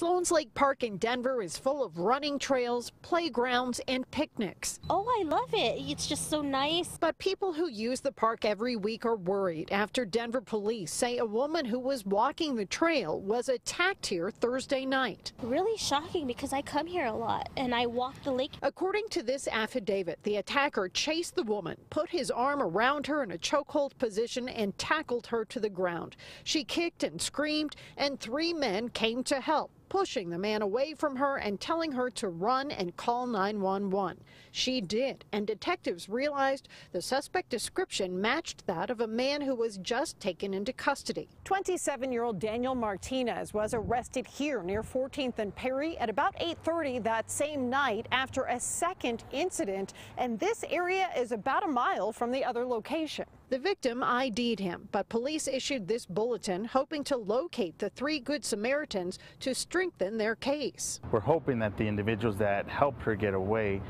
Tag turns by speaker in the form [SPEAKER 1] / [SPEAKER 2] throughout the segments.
[SPEAKER 1] Sloan's Lake Park in Denver is full of running trails, playgrounds, and picnics.
[SPEAKER 2] Oh, I love it. It's just so nice.
[SPEAKER 1] But people who use the park every week are worried after Denver police say a woman who was walking the trail was attacked here Thursday night.
[SPEAKER 2] Really shocking because I come here a lot and I walk the lake.
[SPEAKER 1] According to this affidavit, the attacker chased the woman, put his arm around her in a chokehold position, and tackled her to the ground. She kicked and screamed, and three men came to help pushing the man away from her and telling her to run and call 911. She did, and detectives realized the suspect description matched that of a man who was just taken into custody. 27 year old Daniel Martinez was arrested here near 14th and Perry at about 8.30 that same night after a second incident, and this area is about a mile from the other location. The victim ID'd him, but police issued this bulletin hoping to locate the three Good Samaritans to strengthen their case.
[SPEAKER 3] We're hoping that the individuals that helped her get away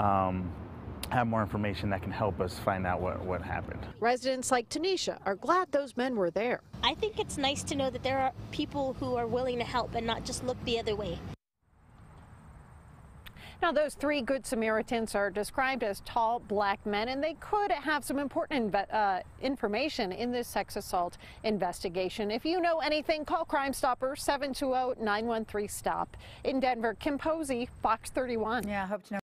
[SPEAKER 3] um, have more information that can help us find out what, what happened.
[SPEAKER 1] Residents like Tanisha are glad those men were there.
[SPEAKER 2] I think it's nice to know that there are people who are willing to help and not just look the other way.
[SPEAKER 1] Now, those three Good Samaritans are described as tall black men, and they could have some important uh, information in this sex assault investigation. If you know anything, call Crime Stopper 720 913 STOP. In Denver, Kim Posey, Fox 31.
[SPEAKER 4] Yeah, I hope to know.